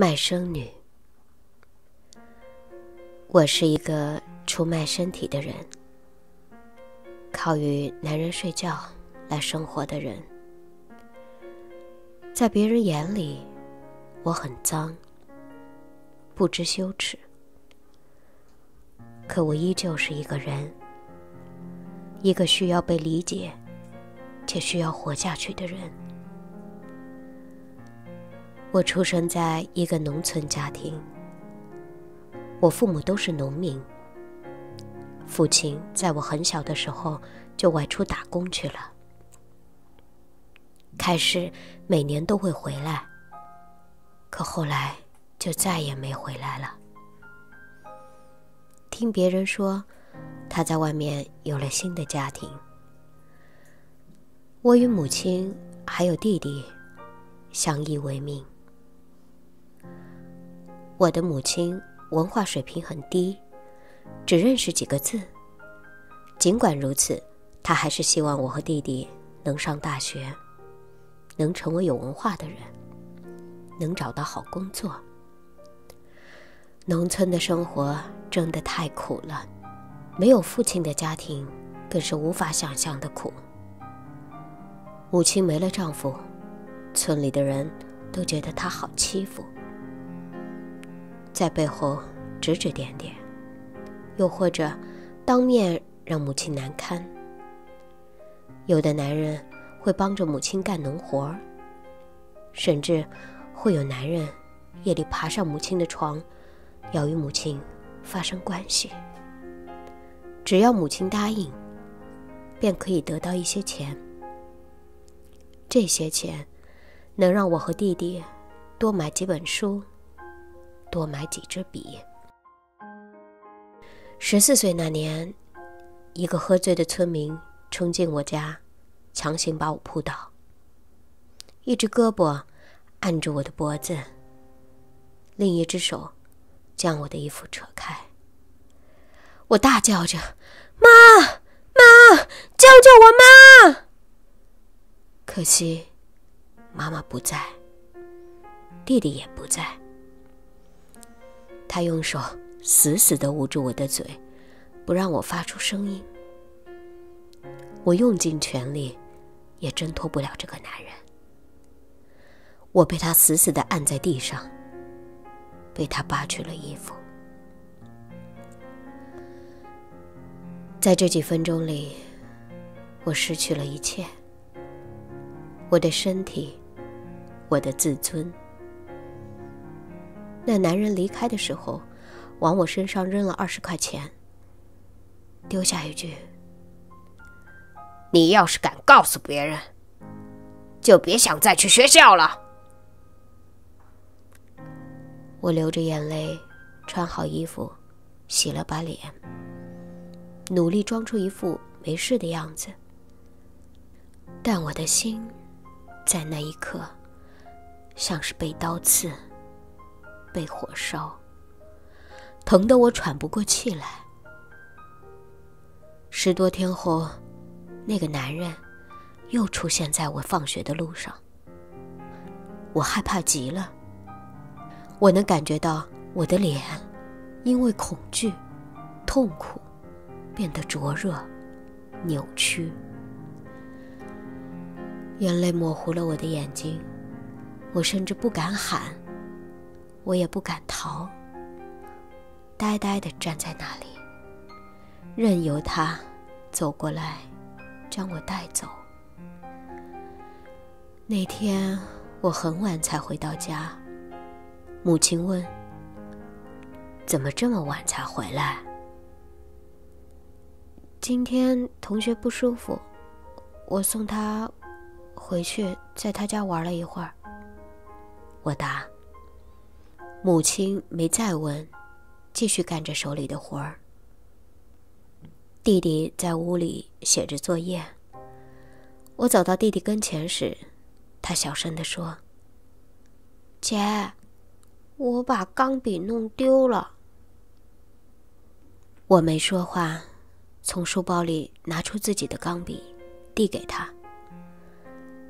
卖身女。我是一个出卖身体的人，靠与男人睡觉来生活的人。在别人眼里，我很脏，不知羞耻。可我依旧是一个人，一个需要被理解，且需要活下去的人。我出生在一个农村家庭。我父母都是农民。父亲在我很小的时候就外出打工去了，开始每年都会回来，可后来就再也没回来了。听别人说，他在外面有了新的家庭。我与母亲还有弟弟相依为命。我的母亲。文化水平很低，只认识几个字。尽管如此，她还是希望我和弟弟能上大学，能成为有文化的人，能找到好工作。农村的生活真的太苦了，没有父亲的家庭更是无法想象的苦。母亲没了丈夫，村里的人都觉得她好欺负。在背后指指点点，又或者当面让母亲难堪。有的男人会帮着母亲干农活儿，甚至会有男人夜里爬上母亲的床，要与母亲发生关系。只要母亲答应，便可以得到一些钱。这些钱能让我和弟弟多买几本书。多买几支笔。十四岁那年，一个喝醉的村民冲进我家，强行把我扑倒，一只胳膊按住我的脖子，另一只手将我的衣服扯开。我大叫着：“妈妈，救救我妈！”可惜，妈妈不在，弟弟也不在。他用手死死地捂住我的嘴，不让我发出声音。我用尽全力，也挣脱不了这个男人。我被他死死地按在地上，被他扒去了衣服。在这几分钟里，我失去了一切：我的身体，我的自尊。那男人离开的时候，往我身上扔了二十块钱，丢下一句：“你要是敢告诉别人，就别想再去学校了。”我流着眼泪，穿好衣服，洗了把脸，努力装出一副没事的样子，但我的心，在那一刻，像是被刀刺。被火烧，疼得我喘不过气来。十多天后，那个男人又出现在我放学的路上。我害怕极了。我能感觉到我的脸因为恐惧、痛苦变得灼热、扭曲，眼泪模糊了我的眼睛。我甚至不敢喊。我也不敢逃，呆呆地站在那里，任由他走过来，将我带走。那天我很晚才回到家，母亲问：“怎么这么晚才回来？”今天同学不舒服，我送他回去，在他家玩了一会儿。我答。母亲没再问，继续干着手里的活儿。弟弟在屋里写着作业。我走到弟弟跟前时，他小声地说：“姐，我把钢笔弄丢了。”我没说话，从书包里拿出自己的钢笔，递给他。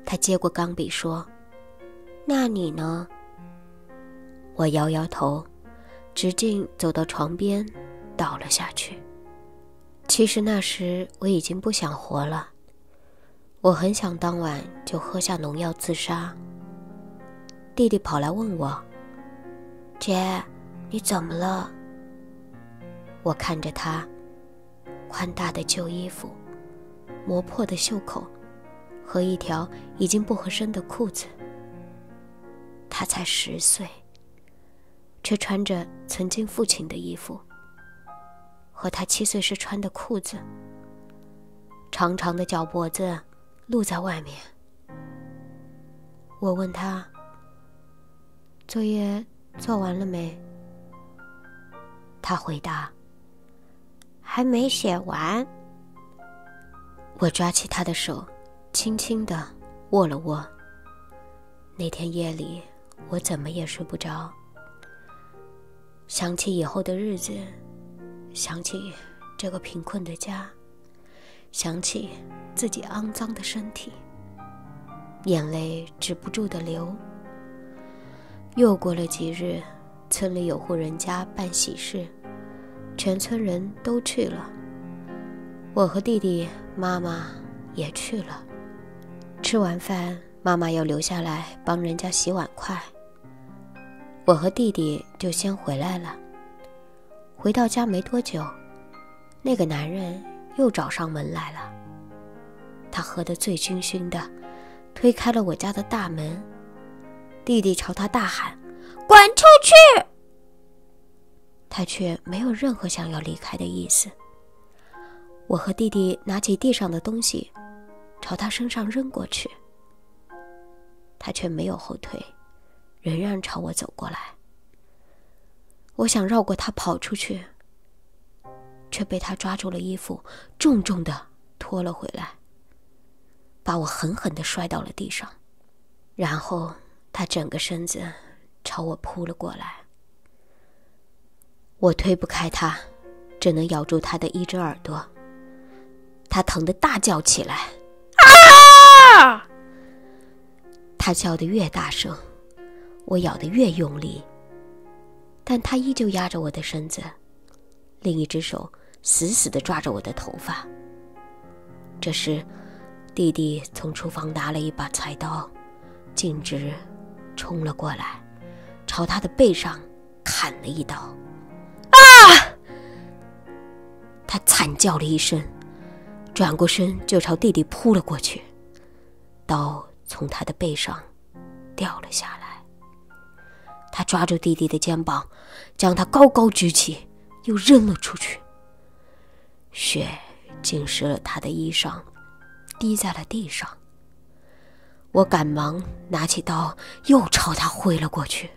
他接过钢笔说：“那你呢？”我摇摇头，直径走到床边，倒了下去。其实那时我已经不想活了，我很想当晚就喝下农药自杀。弟弟跑来问我：“姐，你怎么了？”我看着他，宽大的旧衣服，磨破的袖口，和一条已经不合身的裤子。他才十岁。却穿着曾经父亲的衣服，和他七岁时穿的裤子，长长的脚脖子露在外面。我问他：“作业做完了没？”他回答：“还没写完。”我抓起他的手，轻轻的握了握。那天夜里，我怎么也睡不着。想起以后的日子，想起这个贫困的家，想起自己肮脏的身体，眼泪止不住的流。又过了几日，村里有户人家办喜事，全村人都去了。我和弟弟、妈妈也去了。吃完饭，妈妈要留下来帮人家洗碗筷。我和弟弟就先回来了。回到家没多久，那个男人又找上门来了。他喝得醉醺醺的，推开了我家的大门。弟弟朝他大喊：“滚出去！”他却没有任何想要离开的意思。我和弟弟拿起地上的东西，朝他身上扔过去，他却没有后退。仍然朝我走过来，我想绕过他跑出去，却被他抓住了衣服，重重的拖了回来，把我狠狠的摔到了地上，然后他整个身子朝我扑了过来，我推不开他，只能咬住他的一只耳朵，他疼得大叫起来，啊！他叫得越大声。我咬得越用力，但他依旧压着我的身子，另一只手死死地抓着我的头发。这时，弟弟从厨房拿了一把菜刀，径直冲了过来，朝他的背上砍了一刀。啊！他惨叫了一声，转过身就朝弟弟扑了过去，刀从他的背上掉了下来。他抓住弟弟的肩膀，将他高高举起，又扔了出去。血浸湿了他的衣裳，滴在了地上。我赶忙拿起刀，又朝他挥了过去。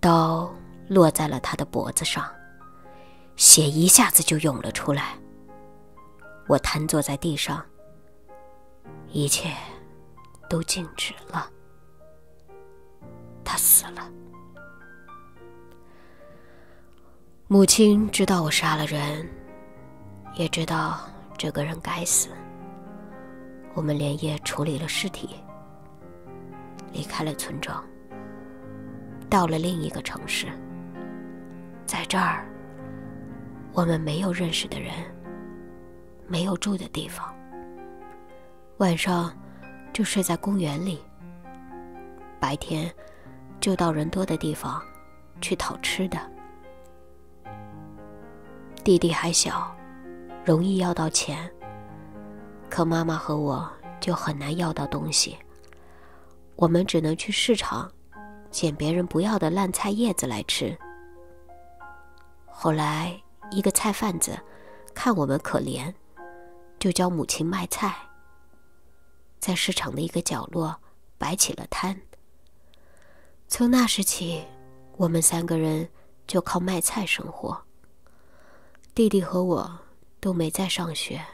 刀落在了他的脖子上，血一下子就涌了出来。我瘫坐在地上，一切都静止了。死了。母亲知道我杀了人，也知道这个人该死。我们连夜处理了尸体，离开了村庄，到了另一个城市。在这儿，我们没有认识的人，没有住的地方，晚上就睡在公园里，白天。就到人多的地方去讨吃的。弟弟还小，容易要到钱，可妈妈和我就很难要到东西。我们只能去市场捡别人不要的烂菜叶子来吃。后来，一个菜贩子看我们可怜，就教母亲卖菜，在市场的一个角落摆起了摊。从那时起，我们三个人就靠卖菜生活。弟弟和我都没再上学，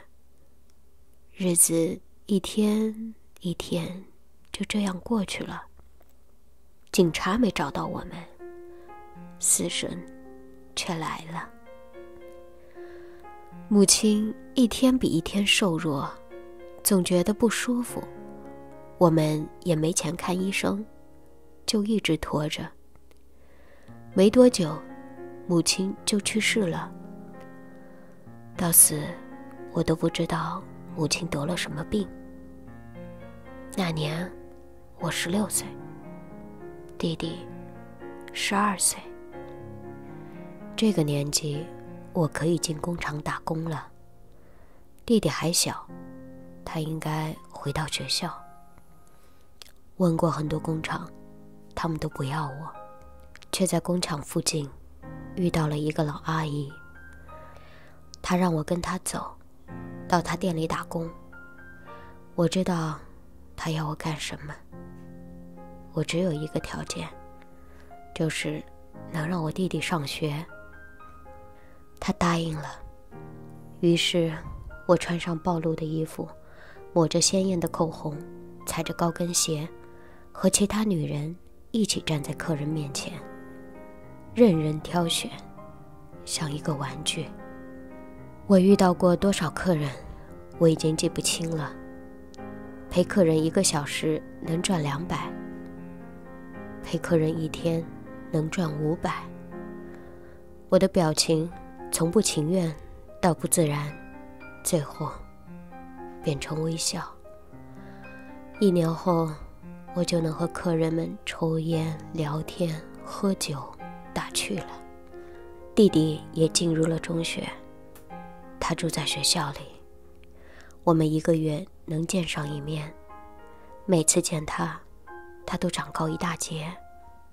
日子一天一天就这样过去了。警察没找到我们，死神却来了。母亲一天比一天瘦弱，总觉得不舒服，我们也没钱看医生。就一直拖着。没多久，母亲就去世了。到死，我都不知道母亲得了什么病。那年，我十六岁，弟弟十二岁。这个年纪，我可以进工厂打工了。弟弟还小，他应该回到学校。问过很多工厂，他们都不要我，却在工厂附近遇到了一个老阿姨。她让我跟她走，到她店里打工。我知道。她要我干什么？我只有一个条件，就是能让我弟弟上学。他答应了。于是，我穿上暴露的衣服，抹着鲜艳的口红，踩着高跟鞋，和其他女人一起站在客人面前，任人挑选，像一个玩具。我遇到过多少客人，我已经记不清了。陪客人一个小时能赚两百，陪客人一天能赚五百。我的表情从不情愿到不自然，最后变成微笑。一年后，我就能和客人们抽烟、聊天、喝酒、打趣了。弟弟也进入了中学，他住在学校里。我们一个月。能见上一面，每次见他，他都长高一大截。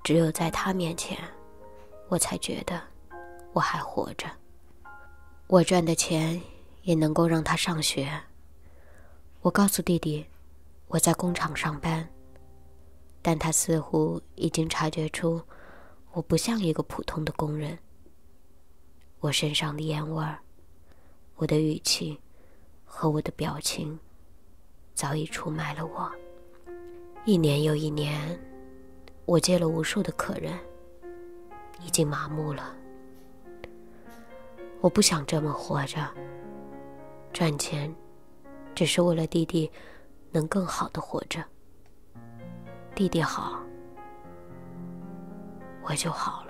只有在他面前，我才觉得我还活着。我赚的钱也能够让他上学。我告诉弟弟，我在工厂上班，但他似乎已经察觉出我不像一个普通的工人。我身上的烟味儿，我的语气和我的表情。早已出卖了我。一年又一年，我接了无数的客人，已经麻木了。我不想这么活着。赚钱，只是为了弟弟能更好的活着。弟弟好，我就好了。